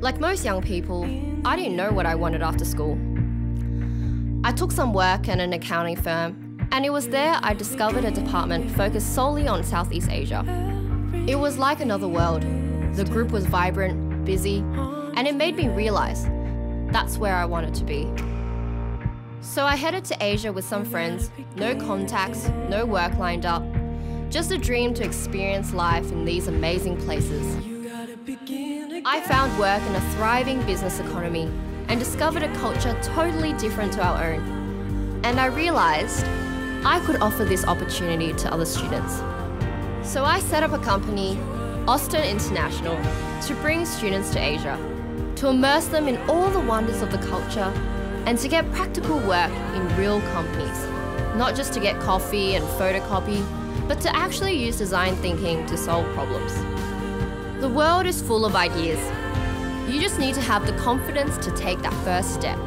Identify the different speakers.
Speaker 1: Like most young people, I didn't know what I wanted after school. I took some work at an accounting firm, and it was there I discovered a department focused solely on Southeast Asia. It was like another world. The group was vibrant, busy, and it made me realize that's where I wanted to be. So I headed to Asia with some friends, no contacts, no work lined up, just a dream to experience life in these amazing places. I found work in a thriving business economy and discovered a culture totally different to our own. And I realized I could offer this opportunity to other students. So I set up a company, Austern International, to bring students to Asia, to immerse them in all the wonders of the culture, and to get practical work in real companies. Not just to get coffee and photocopy, but to actually use design thinking to solve problems. The world is full of ideas. You just need to have the confidence to take that first step.